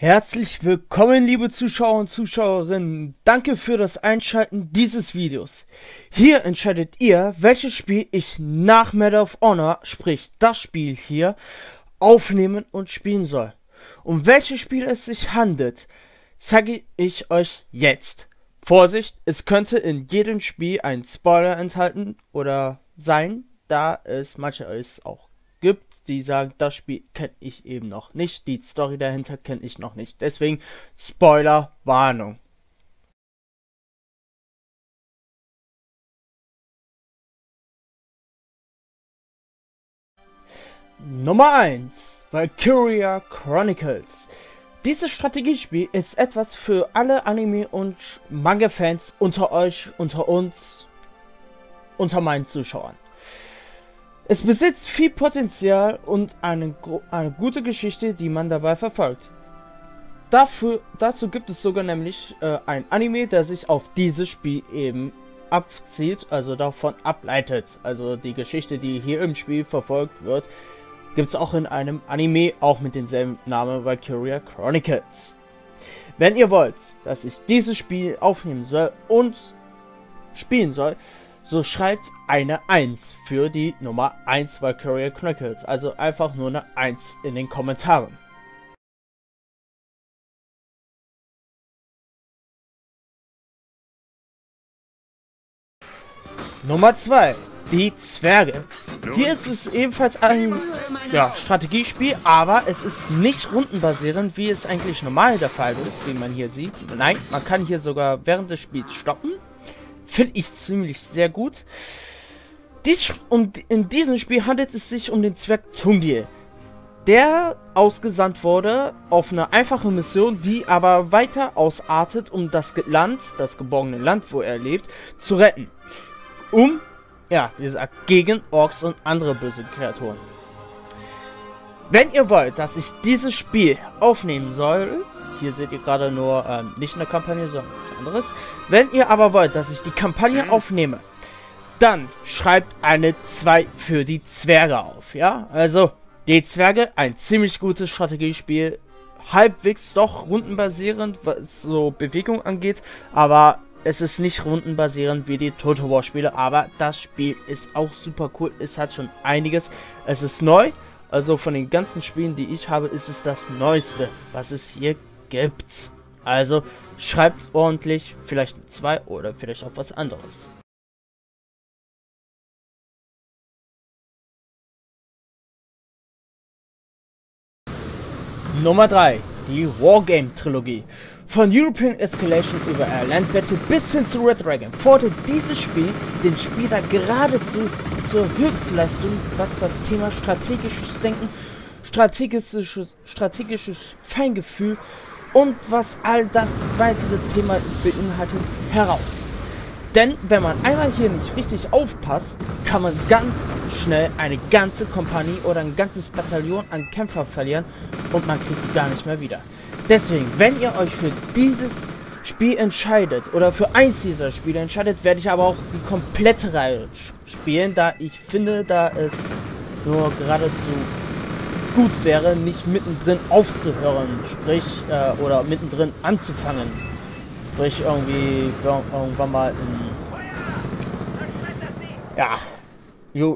Herzlich willkommen, liebe Zuschauer und Zuschauerinnen. Danke für das Einschalten dieses Videos. Hier entscheidet ihr, welches Spiel ich nach Medal of Honor, sprich das Spiel hier, aufnehmen und spielen soll. Um welches Spiel es sich handelt, zeige ich euch jetzt. Vorsicht, es könnte in jedem Spiel ein Spoiler enthalten oder sein, da es manche es auch gibt die sagen, das Spiel kenne ich eben noch nicht, die Story dahinter kenne ich noch nicht. Deswegen Spoiler Warnung. Nummer 1 Valkyria Chronicles. Dieses Strategiespiel ist etwas für alle Anime- und Manga-Fans unter euch, unter uns, unter meinen Zuschauern. Es besitzt viel Potenzial und eine, eine gute Geschichte, die man dabei verfolgt. Dafür, dazu gibt es sogar nämlich äh, ein Anime, der sich auf dieses Spiel eben abzieht, also davon ableitet. Also die Geschichte, die hier im Spiel verfolgt wird, gibt es auch in einem Anime, auch mit demselben Namen Valkyria Chronicles. Wenn ihr wollt, dass ich dieses Spiel aufnehmen soll und spielen soll, so schreibt eine 1 für die Nummer 1 Valkyria Chronicles. Also einfach nur eine 1 in den Kommentaren. Nummer 2. Die Zwerge. Hier ist es ebenfalls ein ja, Strategiespiel, aber es ist nicht rundenbasierend, wie es eigentlich normal der Fall ist, wie man hier sieht. Nein, man kann hier sogar während des Spiels stoppen Finde ich ziemlich sehr gut. Dies, um, in diesem Spiel handelt es sich um den Zwerg Tungdil, der ausgesandt wurde auf eine einfache Mission, die aber weiter ausartet, um das Land, das geborgene Land, wo er lebt, zu retten. Um, ja, wie gesagt, gegen Orks und andere böse Kreaturen. Wenn ihr wollt, dass ich dieses Spiel aufnehmen soll, hier seht ihr gerade nur ähm, nicht eine Kampagne, sondern was anderes, wenn ihr aber wollt, dass ich die Kampagne mhm. aufnehme, dann schreibt eine 2 für die Zwerge auf, ja? Also, die Zwerge, ein ziemlich gutes Strategiespiel, halbwegs doch rundenbasierend, was so Bewegung angeht, aber es ist nicht rundenbasierend wie die Total War Spiele, aber das Spiel ist auch super cool, es hat schon einiges, es ist neu, also von den ganzen Spielen, die ich habe, ist es das Neueste, was es hier gibt. Also schreibt ordentlich, vielleicht zwei oder vielleicht auch was anderes. Nummer 3, die Wargame-Trilogie. Von European Escalation über Airland Battle bis hin zu Red Dragon fordert dieses Spiel den Spieler geradezu zur Höchstleistung, was das Thema strategisches Denken, strategisches, strategisches Feingefühl und was all das weitere Thema beinhaltet, heraus. Denn wenn man einmal hier nicht richtig aufpasst, kann man ganz schnell eine ganze Kompanie oder ein ganzes Bataillon an Kämpfer verlieren und man kriegt sie gar nicht mehr wieder. Deswegen, wenn ihr euch für dieses Spiel entscheidet oder für eins dieser Spiele entscheidet, werde ich aber auch die komplette Reihe spielen, da ich finde, da es nur geradezu gut wäre, nicht mittendrin aufzuhören, sprich, äh, oder mittendrin anzufangen. Sprich, irgendwie irgendwann mal in, ja,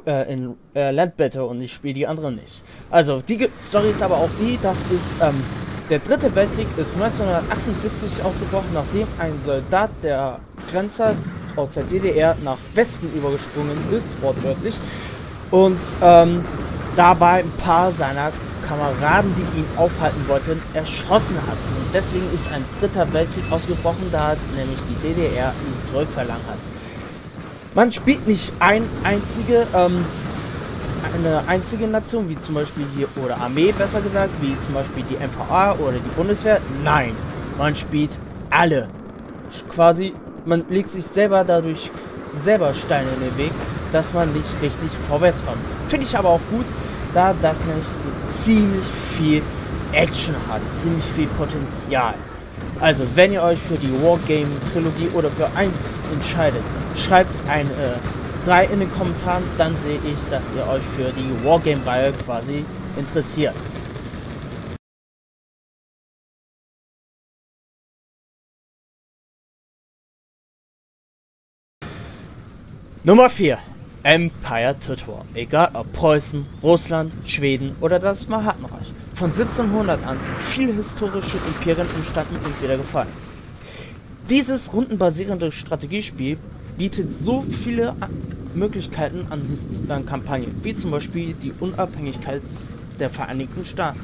äh, in äh, Landbattle und ich spiele die anderen nicht. Also, die Story ist aber auch die, dass es, ähm, der dritte Weltkrieg ist 1978 ausgebrochen, nachdem ein Soldat der Grenzer aus der DDR nach Westen übergesprungen ist, wortwörtlich, und ähm, dabei ein paar seiner Kameraden, die ihn aufhalten wollten, erschossen hat. Und deswegen ist ein dritter Weltkrieg ausgebrochen, da nämlich die DDR ihn zurückverlangt hat. Man spielt nicht ein einzige, ähm, eine einzige Nation, wie zum Beispiel hier, oder Armee besser gesagt, wie zum Beispiel die MVA oder die Bundeswehr. Nein, man spielt alle. Quasi, man legt sich selber dadurch selber Steine in den Weg, dass man nicht richtig vorwärts kommt. Finde ich aber auch gut, da das nämlich so ziemlich viel Action hat, ziemlich viel Potenzial. Also, wenn ihr euch für die Wargame-Trilogie oder für eins entscheidet, schreibt ein äh, 3 in den Kommentaren, dann sehe ich, dass ihr euch für die Wargame-Reihe quasi interessiert. Nummer 4 Empire Tour. Egal ob Preußen, Russland, Schweden oder das Mahatmenreich. Von 1700 an sind viele historische Imperien entstanden und wieder gefallen. Dieses rundenbasierende Strategiespiel bietet so viele Möglichkeiten an Kampagnen, wie zum Beispiel die Unabhängigkeit der Vereinigten Staaten,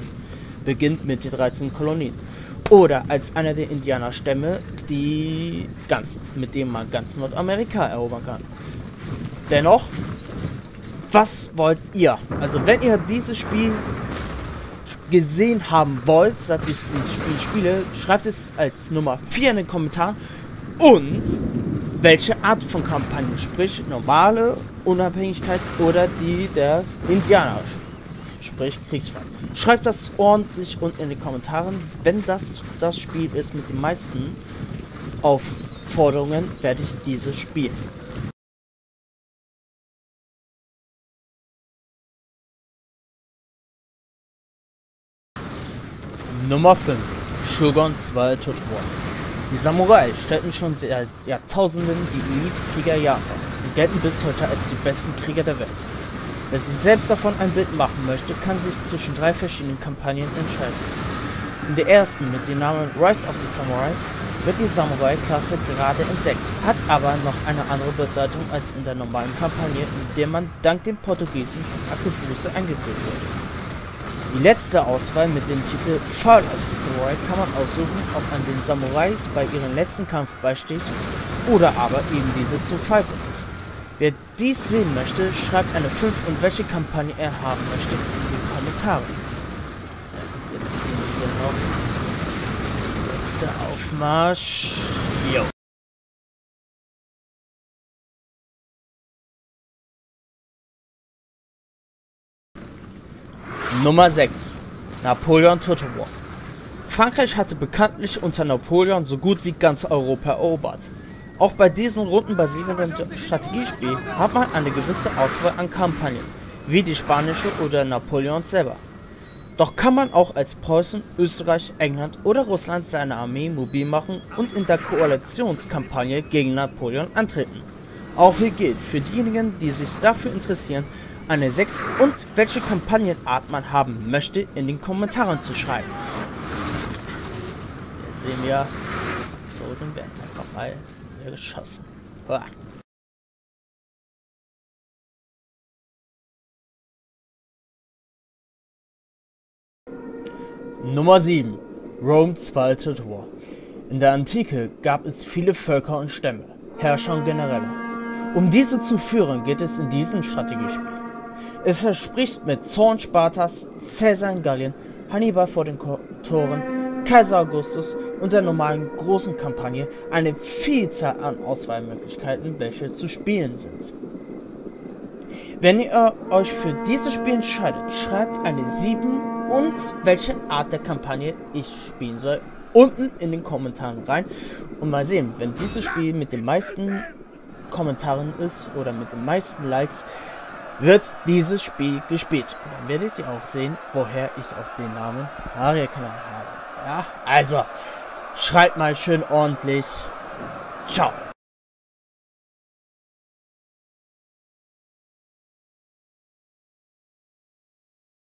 beginnt mit den 13 Kolonien. Oder als einer der Indianerstämme, die ganz, mit dem man ganz Nordamerika erobern kann. Dennoch, was wollt ihr? Also wenn ihr dieses Spiel gesehen haben wollt, dass ich das Spiel spiele, schreibt es als Nummer 4 in den Kommentaren. Und welche Art von Kampagne, sprich normale Unabhängigkeit oder die der Indianer, sprich Kriegsfall. Schreibt das ordentlich unten in den Kommentaren. Wenn das das Spiel ist mit den meisten Aufforderungen, werde ich dieses spielen. Nummer 5. Shogun 2 Total War. Die Samurai stellten schon seit Jahrtausenden die Elite-Krieger Japans und gelten bis heute als die besten Krieger der Welt. Wer sich selbst davon ein Bild machen möchte, kann sich zwischen drei verschiedenen Kampagnen entscheiden. In der ersten mit dem Namen Rise of the Samurai wird die Samurai-Klasse gerade entdeckt, hat aber noch eine andere Bedeutung als in der normalen Kampagne, in der man dank dem Portugiesen Akebuse eingeführt wurde. Die letzte Auswahl mit dem Titel Fall of the Samurai kann man aussuchen, ob man den Samurais bei ihrem letzten Kampf beisteht oder aber eben diese zu Fall bringt. Wer dies sehen möchte, schreibt eine 5 und welche Kampagne er haben möchte in die Kommentare. Jetzt sehen wir noch letzter Aufmarsch. Jo. Nummer 6. Napoleon Total War. Frankreich hatte bekanntlich unter Napoleon so gut wie ganz Europa erobert. Auch bei diesem rundenbasierenden Strategiespiel hat man eine gewisse Auswahl an Kampagnen, wie die spanische oder Napoleon selber. Doch kann man auch als Preußen, Österreich, England oder Russland seine Armee mobil machen und in der Koalitionskampagne gegen Napoleon antreten. Auch hier gilt für diejenigen, die sich dafür interessieren, eine 6 und welche Kampagnenart man haben möchte, in den Kommentaren zu schreiben. Hier sehen wir, so sind wir einfach mal geschossen. Uah. Nummer 7. Rome zweite Tor. In der Antike gab es viele Völker und Stämme, Herrscher und Generäle. Um diese zu führen, geht es in diesem Strategiespiel. Es verspricht mit Zorn Spartas, Caesar in Gallien, Hannibal vor den Toren, Kaiser Augustus und der normalen großen Kampagne eine Vielzahl an Auswahlmöglichkeiten, welche zu spielen sind. Wenn ihr euch für dieses Spiel entscheidet, schreibt eine 7 und welche Art der Kampagne ich spielen soll unten in den Kommentaren rein und mal sehen, wenn dieses Spiel mit den meisten Kommentaren ist oder mit den meisten Likes, wird dieses Spiel gespielt. Und dann werdet ihr auch sehen, woher ich auch den Namen Mario-Kanal habe. Ja, also, schreibt mal schön ordentlich. Ciao.